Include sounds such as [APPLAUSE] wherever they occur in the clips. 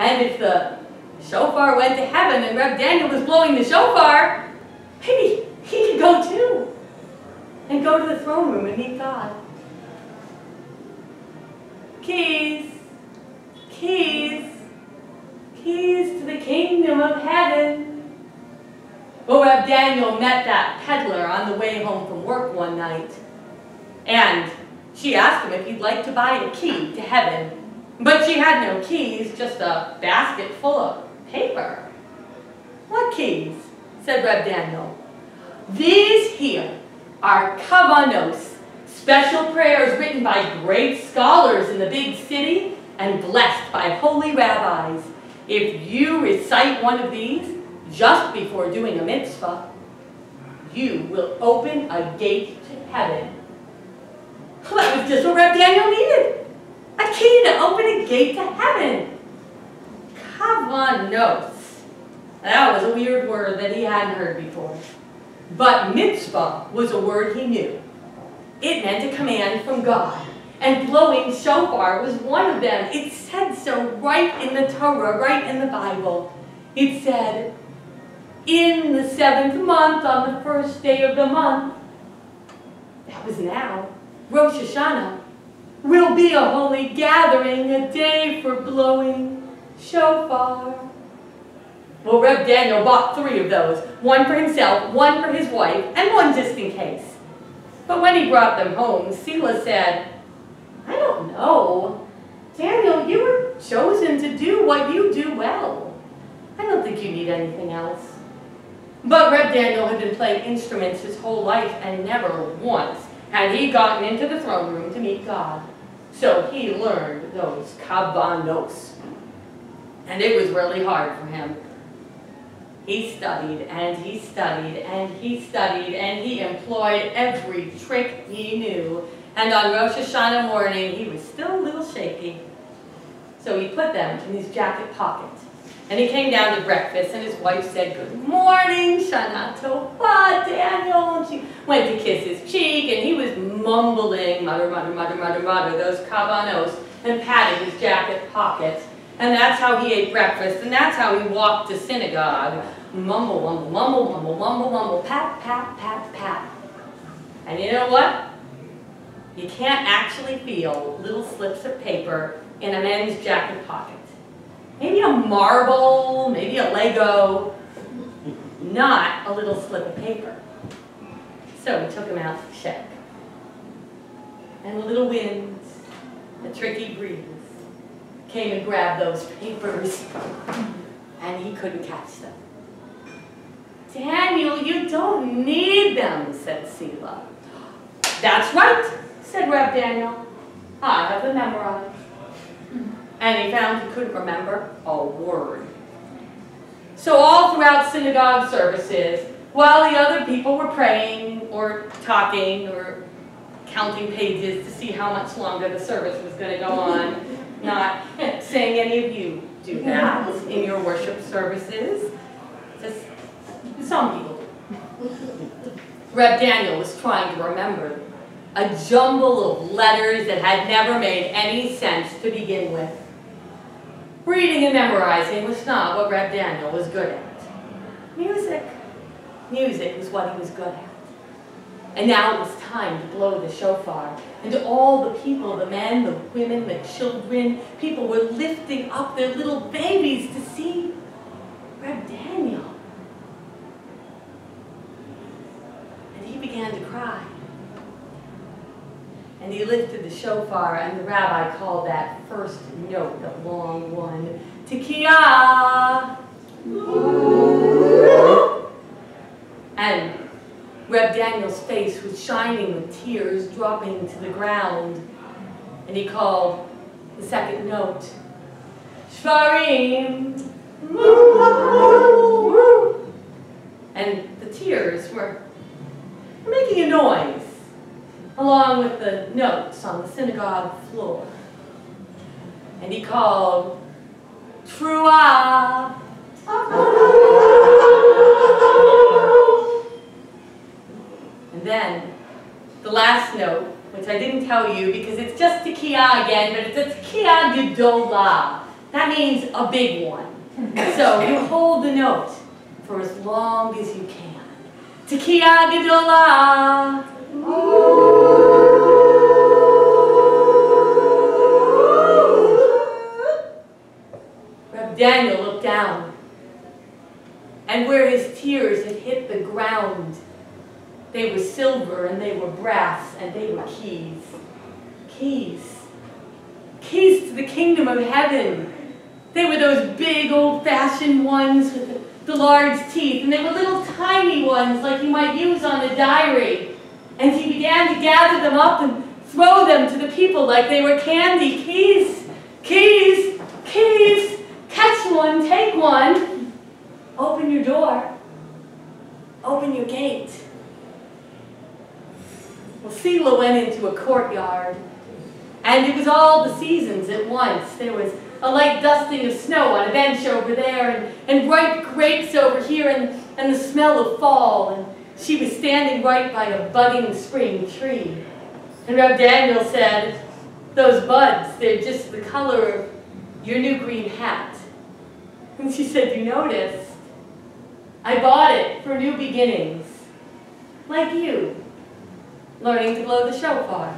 And if the shofar went to heaven and Reb Daniel was blowing the shofar, maybe he could go too. And go to the throne room and meet God. Keys, keys, keys to the kingdom of heaven. Well, Reb Daniel met that peddler on the way home from work one night. And she asked him if he'd like to buy a key to heaven. But she had no keys, just a basket full of paper. What keys? said Reb Daniel. These here are kavanos, special prayers written by great scholars in the big city and blessed by holy rabbis. If you recite one of these just before doing a mitzvah, you will open a gate to heaven. Well, [LAUGHS] that was just what Reb Daniel needed. Key to open a gate to heaven. Kavanos. That was a weird word that he hadn't heard before. But mitzvah was a word he knew. It meant a command from God. And blowing shofar was one of them. It said so right in the Torah, right in the Bible. It said, in the seventh month, on the first day of the month, that was now, Rosh Hashanah, will be a holy gathering, a day for blowing shofar. Well, Reb Daniel bought three of those, one for himself, one for his wife, and one just in case. But when he brought them home, Sila said, I don't know. Daniel, you were chosen to do what you do well. I don't think you need anything else. But Reb Daniel had been playing instruments his whole life and never once had he gotten into the throne room to meet God. So he learned those kavanos. And it was really hard for him. He studied and he studied and he studied and he employed every trick he knew. And on Rosh Hashanah morning, he was still a little shaky. So he put them in his jacket pocket. And he came down to breakfast, and his wife said, Good morning, Shana Tova, Daniel. And she went to kiss his cheek, and he was mumbling, mutter, mutter, mutter, mutter, mutter, those kavanos, and patting his jacket pocket. And that's how he ate breakfast, and that's how he walked to synagogue. Mumble, mumble, mumble, mumble, mumble, mumble, pat, pat, pat, pat. And you know what? You can't actually feel little slips of paper in a man's jacket pocket. Maybe a marble, maybe a Lego, not a little slip of paper. So we took him out to check. And a little wind, a tricky breeze, came and grabbed those papers, and he couldn't catch them. Daniel, you don't need them, said Sila. That's right, said Reb Daniel. I have them memorized and he found he couldn't remember a word. So all throughout synagogue services, while the other people were praying or talking or counting pages to see how much longer the service was going to go on, [LAUGHS] not [LAUGHS] saying any of you do that in your worship services. Just some people [LAUGHS] Reb Daniel was trying to remember a jumble of letters that had never made any sense to begin with. Reading and memorizing was not what Reb Daniel was good at. Music. Music was what he was good at. And now it was time to blow the shofar. And all the people, the men, the women, the children, people were lifting up their little babies to see Reb Daniel. And he began to cry. And he lifted the shofar, and the rabbi called that first note, the long one, Tekiah. And Reb Daniel's face was shining with tears dropping to the ground. And he called the second note, Shvarim. Notes on the synagogue floor. And he called, Trua. And then the last note, which I didn't tell you because it's just Tekiah again, but it's a Tekiah Gedola. That means a big one. So you hold the note for as long as you can. Tekiah Gedolah. Daniel looked down, and where his tears had hit the ground, they were silver and they were brass and they were keys. Keys. Keys to the kingdom of heaven. They were those big old-fashioned ones with the, large teeth, and they were little tiny ones like you might use on a diary. And he began to gather them up and throw them to the people like they were candy. Keys, keys, keys, catch one, take one. Open your door. Open your gate. Well, Selah went into a courtyard, and it was all the seasons at once. There was a light dusting of snow on a bench over there, and, and ripe grapes over here, and, and the smell of fall. And she was standing right by a budding spring tree. And Reb Daniel said, those buds, they're just the color of your new green hat. And she said, you noticed? I bought it for new beginnings, like you, learning to blow the shofar.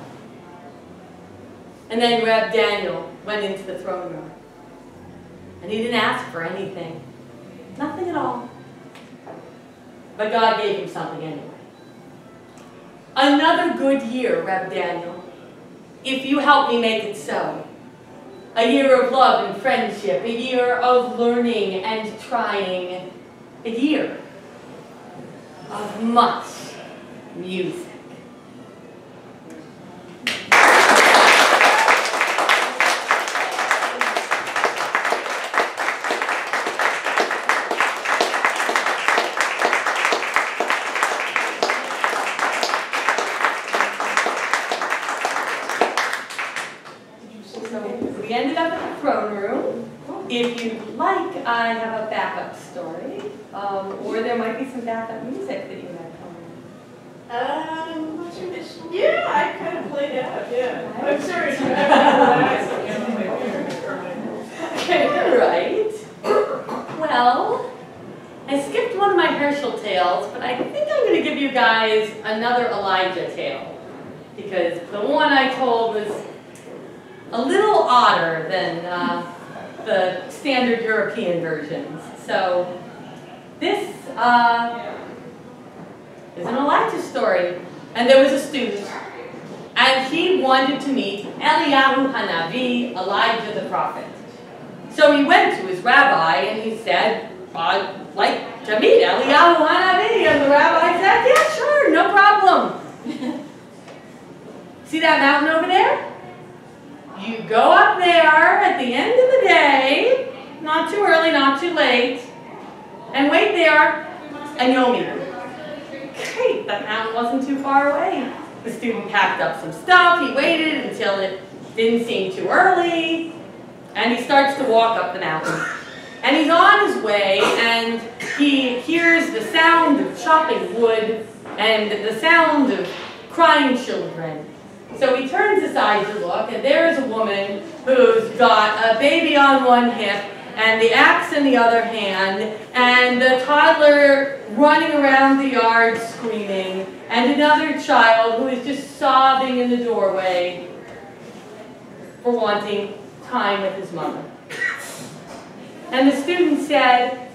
And then Reb Daniel went into the throne room. And he didn't ask for anything. Nothing at all. But God gave him something anyway. Another good year, Reb Daniel, if you help me make it so. A year of love and friendship, a year of learning and trying, a year of much music. If you'd like, I have a backup story, um, or there might be some backup music that you have coming. Um, yeah, I kind of played out, yeah. I'm sorry. [LAUGHS] [LAUGHS] okay, right. Well, I skipped one of my Herschel tales, but I think I'm going to give you guys another Elijah tale. Because the one I told was a little odder than uh, the standard European versions. So this uh, is an Elijah story. And there was a student, and he wanted to meet Eliyahu Hanavi, Elijah the prophet. So he went to his rabbi and he said, I'd like to meet Eliyahu Hanavi. And the rabbi said, yeah, sure, no problem. [LAUGHS] See that mountain over there? You go up there at the end of the day, not too early, not too late, and wait there, and you'll meet him. Great, that mountain wasn't too far away. The student packed up some stuff, he waited until it didn't seem too early, and he starts to walk up the mountain. And he's on his way, and he hears the sound of chopping wood, and the sound of crying children, so he turns aside to look, and there's a woman who's got a baby on one hip and the axe in the other hand, and the toddler running around the yard screaming, and another child who is just sobbing in the doorway for wanting time with his mother. And the student said,